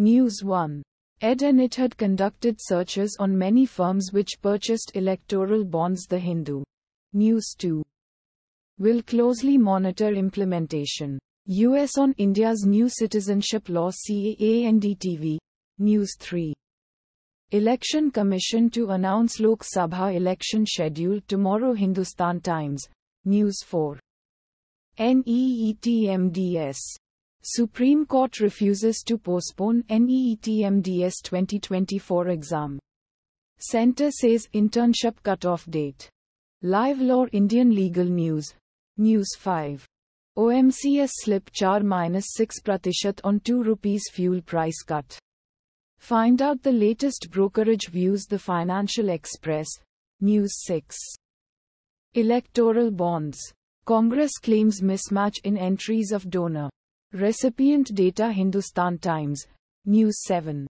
News 1. Ed and it had conducted searches on many firms which purchased electoral bonds. The Hindu. News 2. Will closely monitor implementation. US on India's new citizenship law CAA and. News 3. Election Commission to announce Lok Sabha election schedule tomorrow Hindustan Times. News 4. NEETMDS. Supreme Court refuses to postpone NEET MDS 2024 exam. Center says internship cutoff date. Live Law Indian Legal News. News 5. OMCS slip 4-6 pratishat on 2 rupees fuel price cut. Find out the latest brokerage views the Financial Express. News 6. Electoral bonds. Congress claims mismatch in entries of donor. Recipient data Hindustan Times. News 7.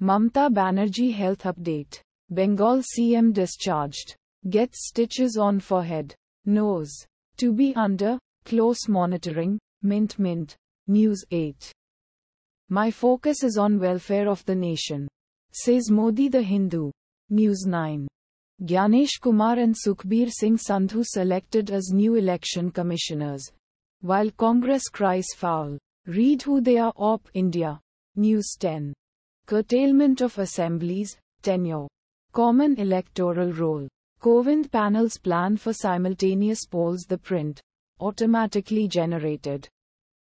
Mamata Banerjee health update. Bengal CM discharged. Gets stitches on forehead. Nose. To be under close monitoring. Mint Mint. News 8. My focus is on welfare of the nation. Says Modi the Hindu. News 9. Gyanesh Kumar and Sukhbir Singh Sandhu selected as new election commissioners. While Congress cries foul. Read who they are Op India. News 10. Curtailment of assemblies, tenure. Common electoral roll. Kovind panel's plan for simultaneous polls the print. Automatically generated.